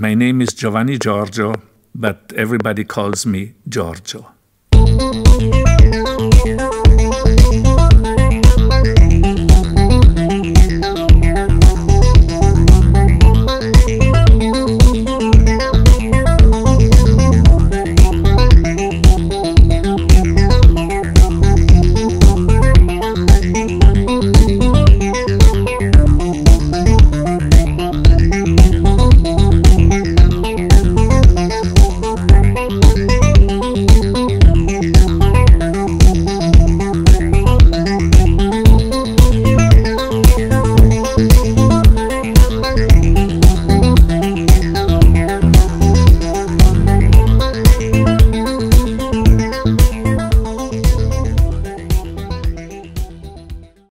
My name is Giovanni Giorgio, but everybody calls me Giorgio.